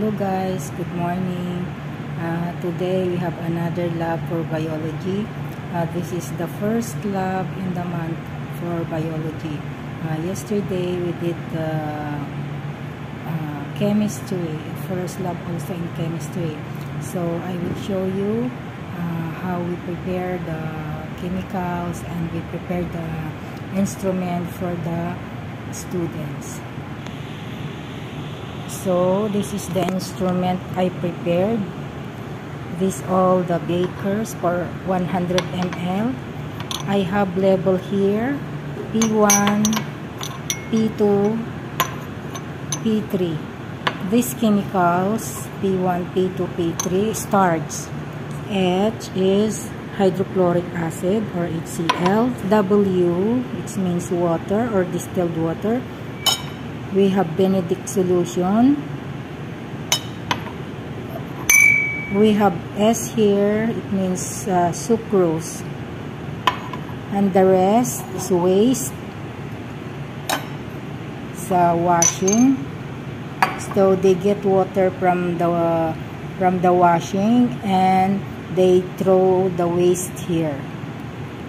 Hello guys, good morning. Uh, today we have another lab for biology. Uh, this is the first lab in the month for biology. Uh, yesterday we did the uh, chemistry, first lab also in chemistry. So I will show you uh, how we prepare the chemicals and we prepare the instrument for the students. So, this is the instrument I prepared. This all the bakers for 100 ml. I have label here P1, P2, P3. These chemicals P1, P2, P3 starts. H is hydrochloric acid or HCl. W, it means water or distilled water we have Benedict solution. We have S here. It means uh, sucrose. And the rest is waste. Sa washing. So they get water from the uh, from the washing and they throw the waste here.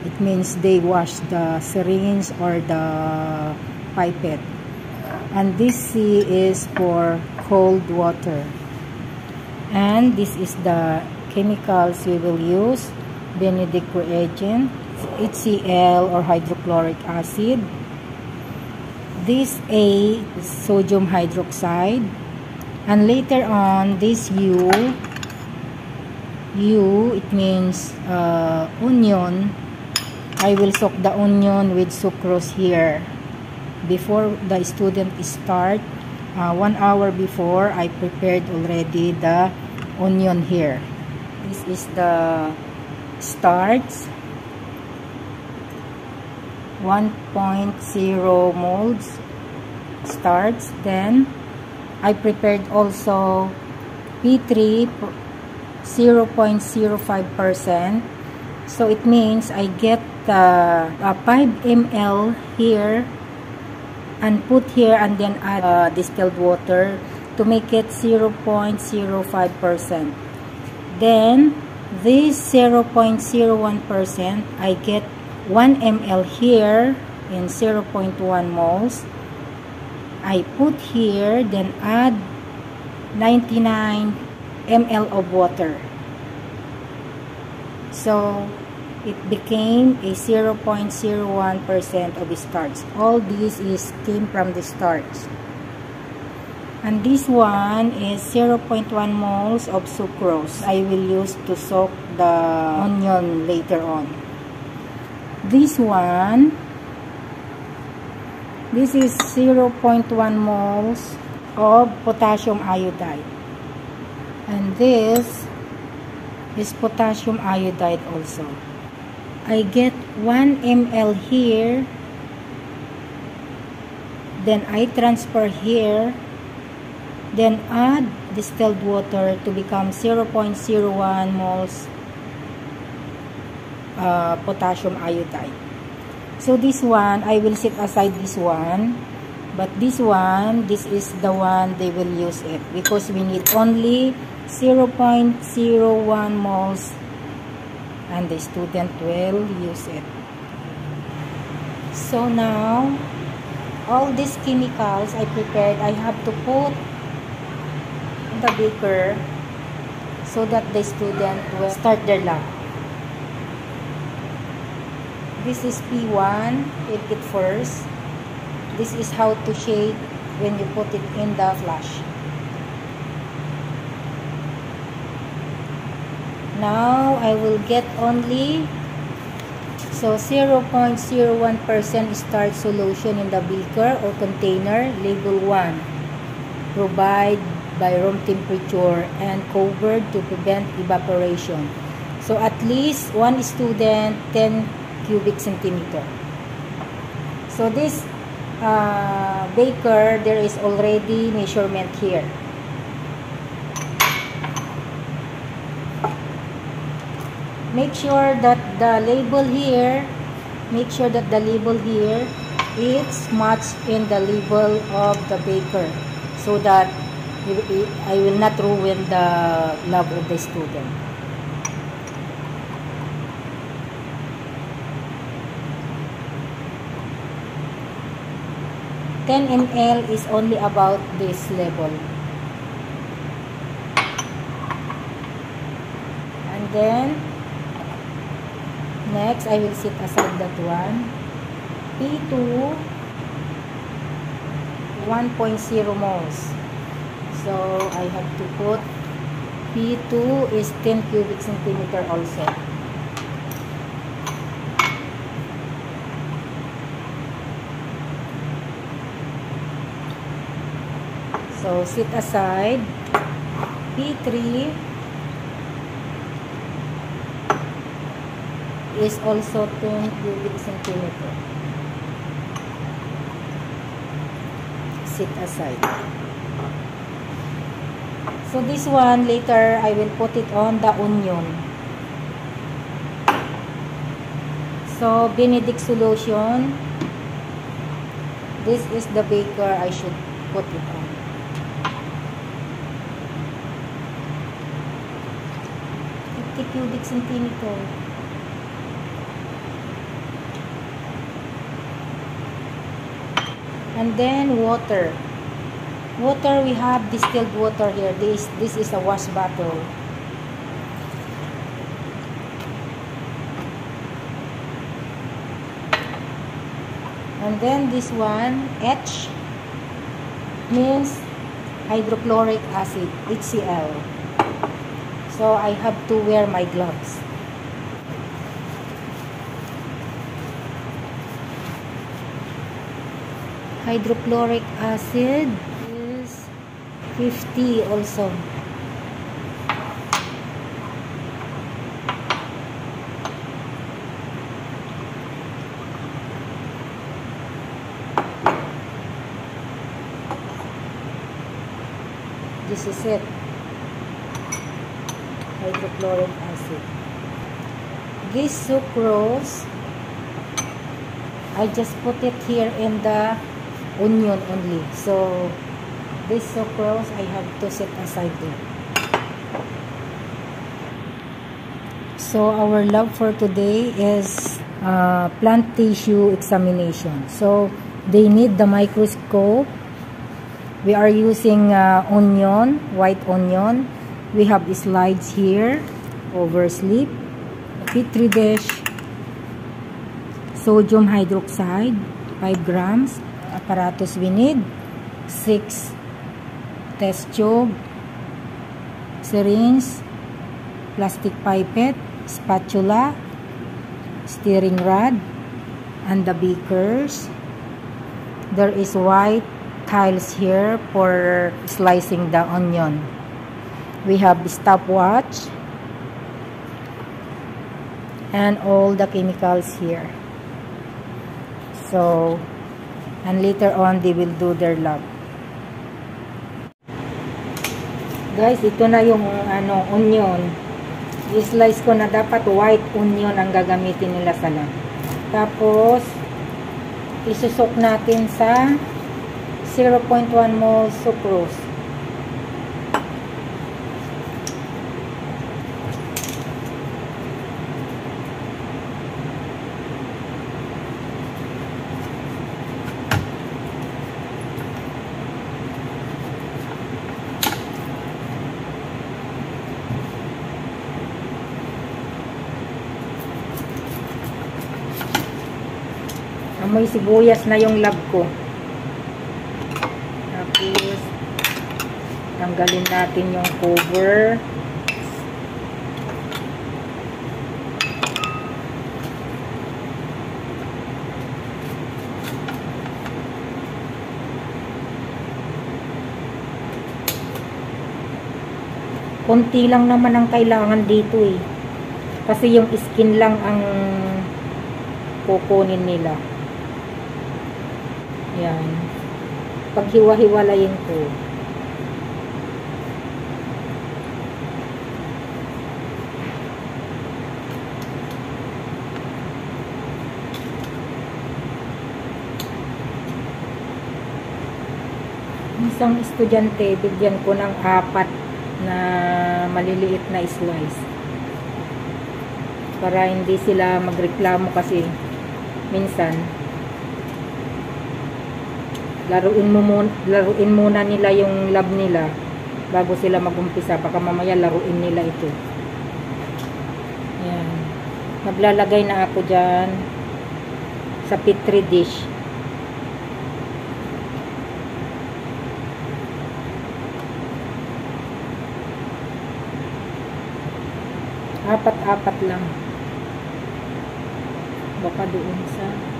It means they wash the syringe or the pipette and this C is for cold water. And this is the chemicals we will use Benedict reagent HCl or hydrochloric acid. This A is sodium hydroxide. And later on this U U it means uh, onion. I will soak the onion with sucrose here before the student start uh, one hour before I prepared already the onion here. This is the starch 1.0 molds starch then I prepared also P3 0.05 percent. So it means I get uh, a 5 ml here and put here and then add uh, distilled water to make it 0.05%. Then this 0.01% I get 1 ml here in 0.1 moles. I put here then add 99 ml of water. So it became a 0.01% of starch. All this is came from the starch. And this one is 0.1 moles of sucrose. I will use to soak the onion later on. This one, this is 0.1 moles of potassium iodide. And this is potassium iodide also. I get 1 ml here then I transfer here then add distilled water to become 0.01 moles uh, potassium iodide. So this one I will set aside this one but this one this is the one they will use it because we need only 0.01 moles and the student will use it. So now, all these chemicals I prepared, I have to put in the beaker so that the student will start their lab. This is P1, take it first. This is how to shake when you put it in the flash. Now, I will get only so 0.01% starch solution in the beaker or container, label 1. Provide by room temperature and covered to prevent evaporation. So at least one student 10 cubic centimeter. So this uh, baker, there is already measurement here. Make sure that the label here make sure that the label here is matched in the label of the baker so that I will not ruin the love of the student. Ten ml is only about this level. And then, next, I will set aside that one. P2, 1.0 moles. So, I have to put P2 is 10 cubic centimeter also. So, sit aside. P3 is also 10 cubic centimeter. Sit aside. So this one, later, I will put it on the onion. So, Benedict solution. This is the baker I should put it on. Cubic centimeter. And then water. Water, we have distilled water here. This, this is a wash bottle. And then this one, H, means hydrochloric acid, HCl. So I have to wear my gloves. Hydrochloric acid is 50 also. This is it. Hydrochloric acid. This sucrose I just put it here in the onion only so this sucrose I have to set aside there. So our lab for today is uh, plant tissue examination. So they need the microscope. We are using uh, onion, white onion. We have slides here, overslip, petri dish, sodium hydroxide, 5 grams, apparatus we need, 6 test tube, syringe, plastic pipette, spatula, steering rod, and the beakers. There is white tiles here for slicing the onion. We have stopwatch and all the chemicals here. So, and later on they will do their lab. Guys, ito na yung ano, onion. I-slice ko na dapat white onion ang gagamitin nila sa lang. Tapos, isusok natin sa 0.1 mol sucrose. Amoy sibuyas na yung lab ko. Tapos tanggalin natin yung cover. Konti lang naman ang kailangan dito eh. Kasi yung skin lang ang kukunin nila yan. Paghiwa-hiwalayin ko. isang estudyante, bigyan ko ng apat na maliliit na slice. Para hindi sila magreklamo kasi minsan laruin mo muna, laruin muna nila yung lab nila bago sila magumpisa. Baka mamaya laruin nila ito. Yan. Maglalagay na ako dyan sa petri dish. Apat-apat lang. Baka doon sa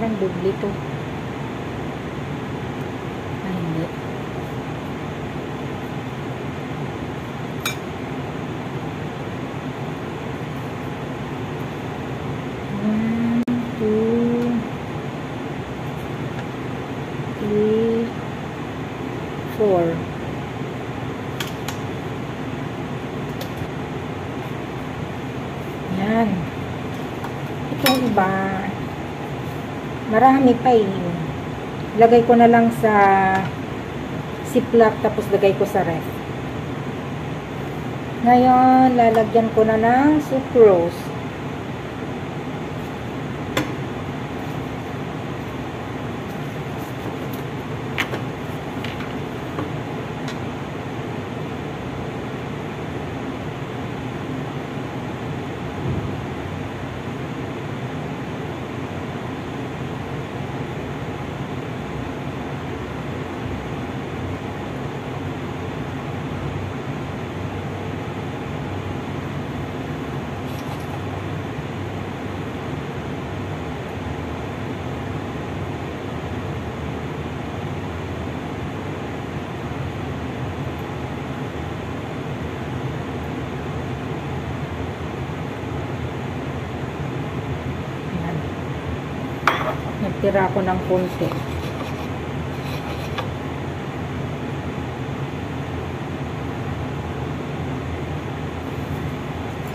Parang dubli to. Ay, hindi. One, two, four. Marami pa eh. Lagay ko na lang sa ziplock tapos lagay ko sa ref. Ngayon, lalagyan ko na ng sucrose. Nagtira ako ng konti.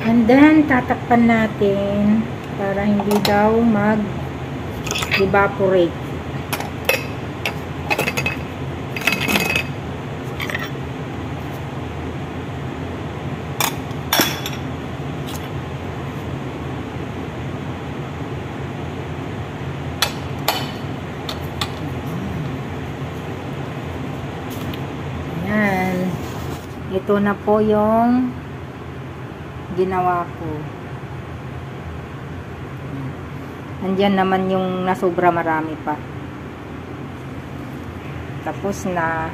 And then, tatakpan natin para hindi daw mag-evaporate. Yan. Ito na po yung ginawa ko. Andyan naman yung nasobra marami pa. Tapos na